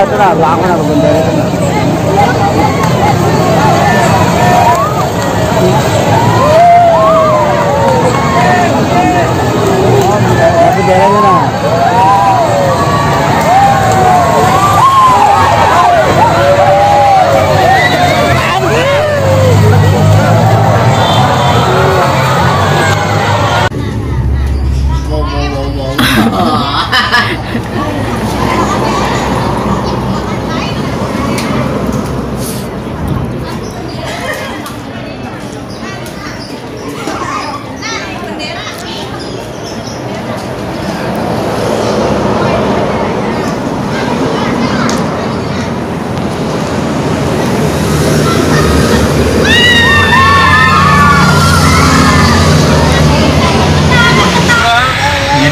하더라. 와구라고 본다 그래서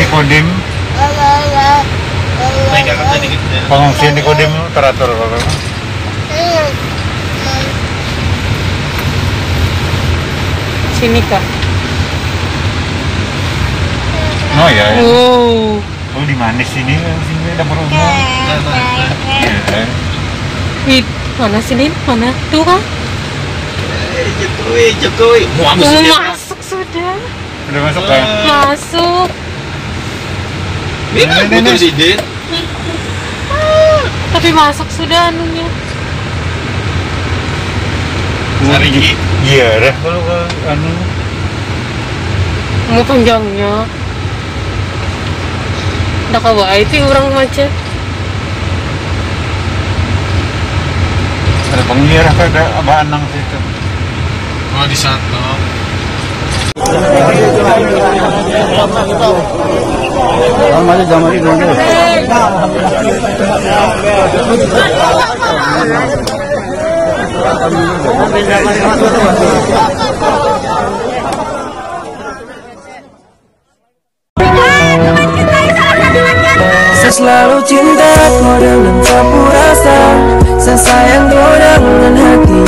kodim pengungsian di kodim teratur kalau Sini kak. Oh ya, ya. Oh. Oh di mana sini? Sini dapur umum. Ya. Wih, mana sini? Mana? Tuh kan? Jokowi, Jokowi. Mau Oh, masuk sudah. Udah masuk kan? Masuk. Ini kan Ini, ini, betul ini. sih, Din. Tapi masuk sudah anunya. Hari ini. Iya, dah kalau ke anu Mau panjangnya. Udah kawa itu orang macet. ada pengira ada abah anang situ. Oh, di sana. Masih zaman itu. Saya selalu dengan sapu rasa sesayang sayang kau dengan hati